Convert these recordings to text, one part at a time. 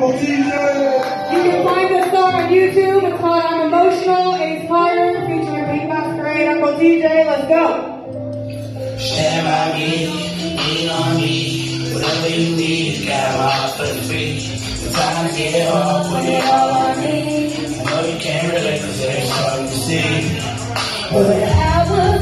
You can find this song on YouTube. It's called I'm Emotional. Carter featuring Pink Maskerade. Uncle TJ, let's go. Stand by me, lean on me. Whatever you need, got my heart for free. If I get hard, put it all on me. I know you can't relate, cause there's something to see. But I was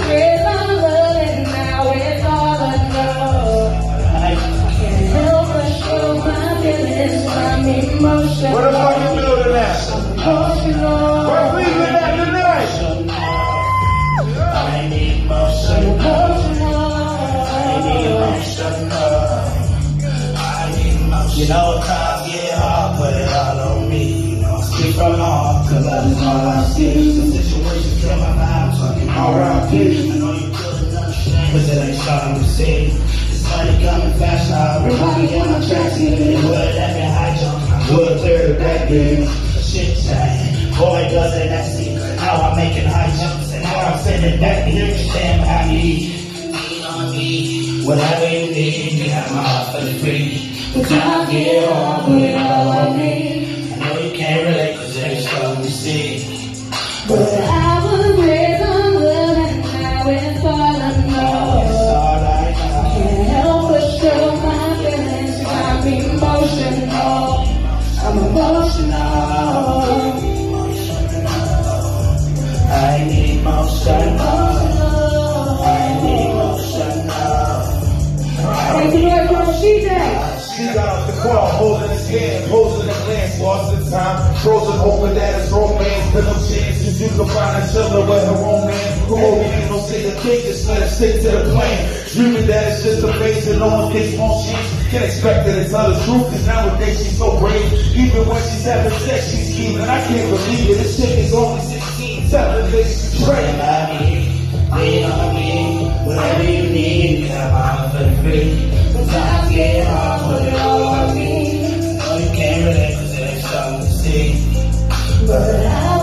You know, times get hard, put it all on me. You know, I speak from heart, cause love is all I see. Some situations kill my vibe, I can R.I.P. I know you couldn't understand, cause it ain't something to see. This money coming fast now, everybody in my tracks, yeah. Would that been high jump, I would clear the back, yeah. Shit, saying, boy, does it, that's secret. Now I'm making high jumps, and now I'm sending back to here, stand by me. Lean on me, whatever you need, you got my heart for the free. But I get on, on me. Car, holding his hand, posing the glance, lost in time, frozen hoping that it's romance, but no chances you can find each other with her romance. Come over here, don't say the thing, just let it stick to the plan. Dreaming that it's just a phase and no one more chance. Can't expect her to tell the truth, cause nowadays she's so brave. Even when she's having sex, she's scheming. I can't believe it, this chick is only 16, telling niggas to pray. Stand by me, lean on me, whatever you need, got my for free. I get hard, put it on me. Know you can't relate, cause there's something to. But I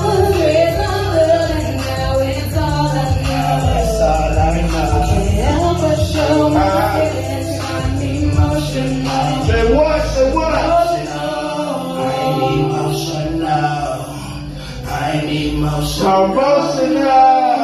name of Shambhasana.